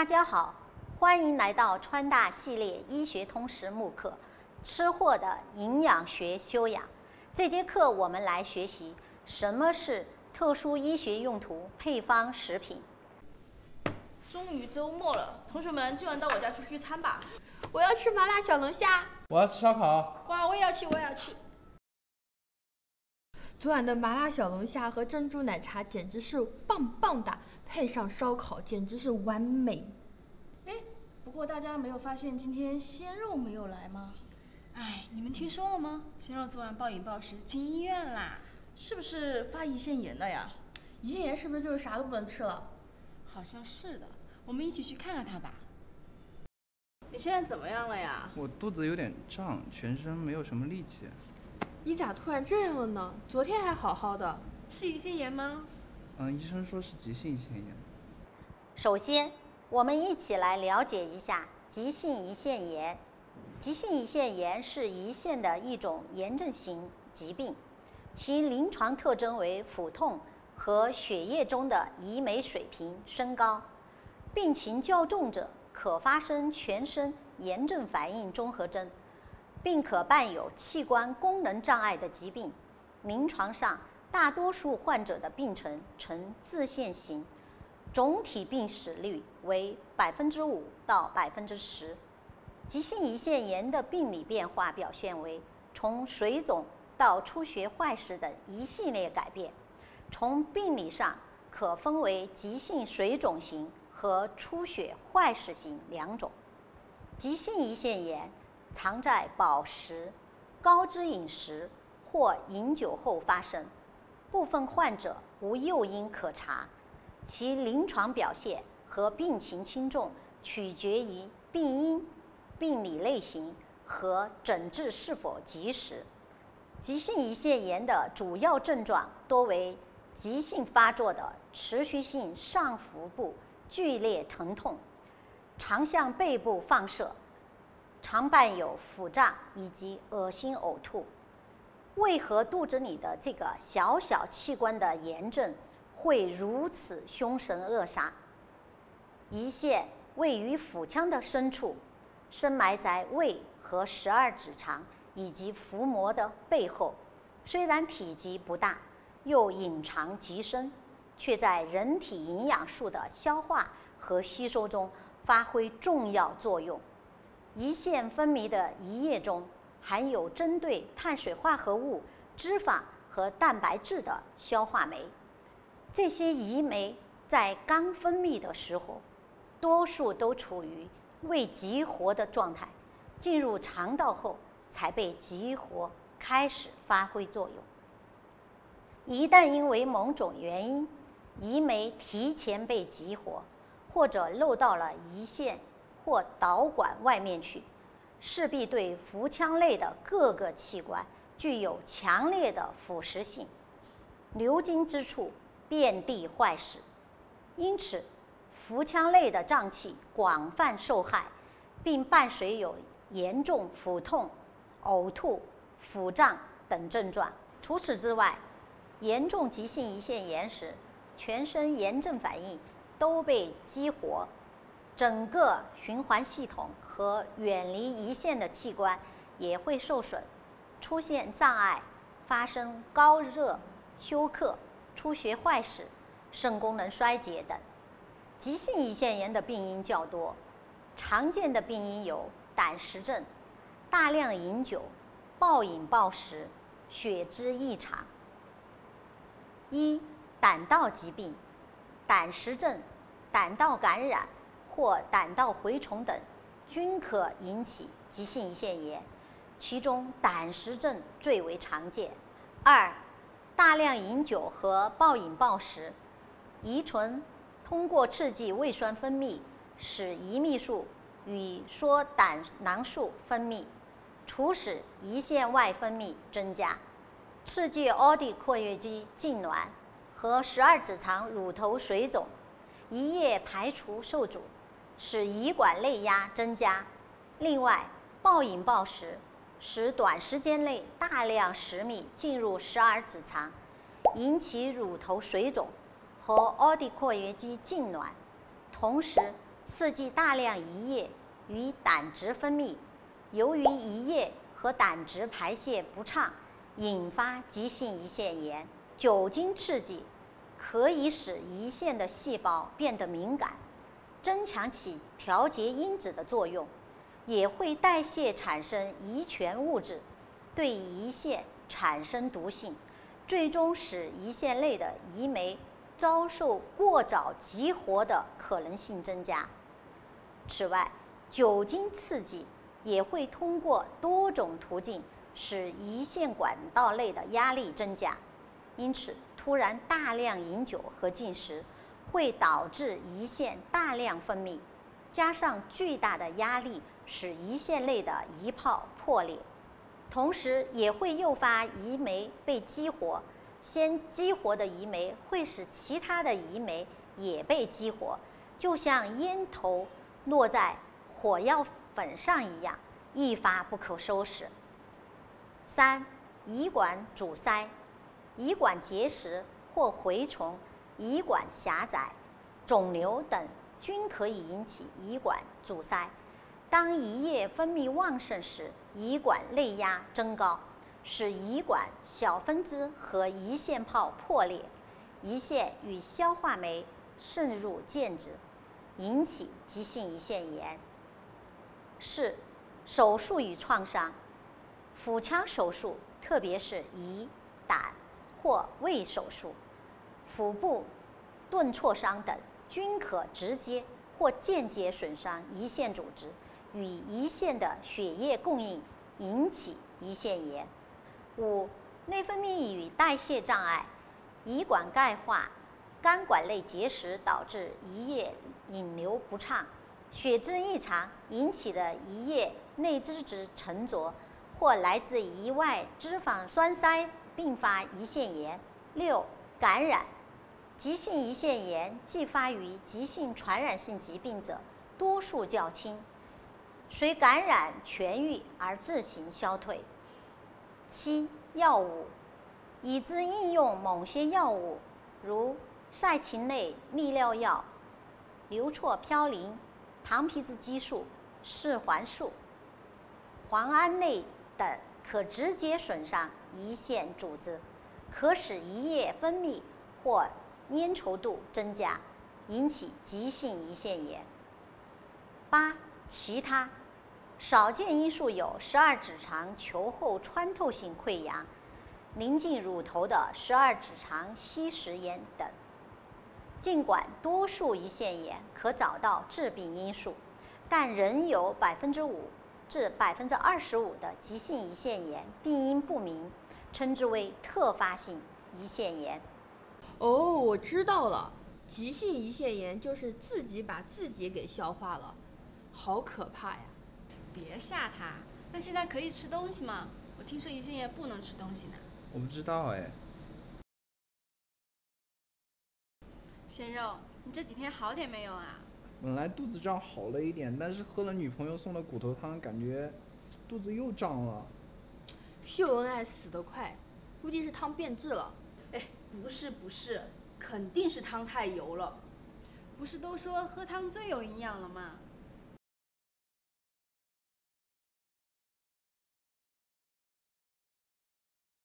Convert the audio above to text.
大家好，欢迎来到川大系列医学通识慕课《吃货的营养学修养》。这节课我们来学习什么是特殊医学用途配方食品。终于周末了，同学们今晚到我家去聚餐吧！我要吃麻辣小龙虾。我要吃烧烤。哇，我也要去，我也要去。昨晚的麻辣小龙虾和珍珠奶茶简直是棒棒哒，配上烧烤简直是完美。哎，不过大家没有发现今天鲜肉没有来吗？哎，你们听说了吗？鲜肉昨晚暴饮暴食进医院啦，是不是发胰腺炎了呀？胰腺炎是不是就是啥都不能吃了？好像是的，我们一起去看看他吧。你现在怎么样了呀？我肚子有点胀，全身没有什么力气。你咋突然这样了呢？昨天还好好的。是胰腺炎吗？嗯，医生说是急性胰腺炎。首先，我们一起来了解一下急性胰腺炎。急性胰腺炎是胰腺的一种炎症型疾病，其临床特征为腹痛和血液中的胰酶水平升高，病情较重者可发生全身炎症反应综合征。并可伴有器官功能障碍的疾病。临床上，大多数患者的病程呈自限型，总体病史率为百分之五到百分之十。急性胰腺炎的病理变化表现为从水肿到出血坏死等一系列改变。从病理上可分为急性水肿型和出血坏死型两种。急性胰腺炎。常在饱食、高脂饮食或饮酒后发生，部分患者无诱因可查，其临床表现和病情轻重取决于病因、病理类型和诊治是否及时。急性胰腺炎的主要症状多为急性发作的持续性上腹部剧烈疼痛，常向背部放射。常伴有腹胀以及恶心呕吐。为何肚子里的这个小小器官的炎症会如此凶神恶煞？胰腺位于腹腔的深处，深埋在胃和十二指肠以及腹膜的背后。虽然体积不大，又隐藏极深，却在人体营养素的消化和吸收中发挥重要作用。胰腺分泌的胰液中含有针对碳水化合物、脂肪和蛋白质的消化酶。这些胰酶在刚分泌的时候，多数都处于未激活的状态，进入肠道后才被激活，开始发挥作用。一旦因为某种原因，胰酶提前被激活，或者漏到了胰腺。或导管外面去，势必对腹腔内的各个器官具有强烈的腐蚀性，流经之处遍地坏死。因此，腹腔内的脏器广泛受害，并伴随有严重腹痛、呕吐、腹胀等症状。除此之外，严重急性胰腺炎时，全身炎症反应都被激活。整个循环系统和远离胰腺的器官也会受损，出现障碍，发生高热、休克、出血坏死、肾功能衰竭等。急性胰腺炎的病因较多，常见的病因有胆石症、大量饮酒、暴饮暴食、血脂异常。一、胆道疾病，胆石症、胆道感染。或胆道蛔虫等，均可引起急性胰腺炎，其中胆石症最为常见。二、大量饮酒和暴饮暴食，胰醇通过刺激胃酸分泌，使胰泌素与缩胆囊素分泌，促使胰腺外分泌增加，刺激奥蒂括约肌痉挛和十二指肠乳头水肿，胰液排除受阻。使胰管内压增加，另外暴饮暴食使短时间内大量食米进入十二指肠，引起乳头水肿和奥蒂括约肌痉挛，同时刺激大量胰液与胆汁分泌，由于胰液和胆汁排泄不畅，引发急性胰腺炎。酒精刺激可以使胰腺的细胞变得敏感，增强起调节因子的作用，也会代谢产生乙醛物质，对胰腺产生毒性，最终使胰腺内的胰酶遭受过早激活的可能性增加。此外，酒精刺激也会通过多种途径使胰腺管道内的压力增加，因此突然大量饮酒和进食会导致胰腺大量分泌，加上巨大的压力使胰腺内的胰泡破裂，同时也会诱发胰酶被激活。先激活的胰酶会使其他的胰酶也被激活，就像烟头落在火药粉上一样，一发不可收拾。三、胰管阻塞、胰管结石或蛔虫、胰管狭窄、肿瘤等均可以引起胰管阻塞。当胰液分泌旺盛时，胰管内压增高。使胰管小分支和胰腺泡破裂，胰腺与消化酶渗入间质，引起急性胰腺炎。四、手术与创伤，腹腔手术，特别是胰、胆或胃手术，腹部钝挫伤等，均可直接或间接损伤胰腺组织，与胰腺的血液供应，引起胰腺炎。五、内分泌与代谢障碍，胰管钙化、肝管内结石导致胰液引流不畅，血脂异常引起的胰液内脂质沉着，或来自胰外脂肪栓塞并发胰腺炎。六、感染，急性胰腺炎继发于急性传染性疾病者，多数较轻，随感染痊愈而自行消退。七、药物，已知应用某些药物，如噻嗪类利尿药、硫唑嘌呤、糖皮质激素、四环素、磺胺类等，可直接损伤胰腺组织，可使胰液分泌或粘稠度增加，引起急性胰腺炎。八、其他。少见因素有十二指肠球后穿透性溃疡、临近乳头的十二指肠吸食炎等。尽管多数胰腺炎可找到致病因素，但仍有百分之五至百分之二十五的急性胰腺炎病因不明，称之为特发性胰腺炎。哦，我知道了，急性胰腺炎就是自己把自己给消化了，好可怕呀！别吓他。那现在可以吃东西吗？我听说胰腺炎不能吃东西呢。我不知道哎。鲜肉，你这几天好点没有啊？本来肚子胀好了一点，但是喝了女朋友送的骨头汤，感觉肚子又胀了。秀恩爱死得快，估计是汤变质了。哎，不是不是，肯定是汤太油了。不是都说喝汤最有营养了吗？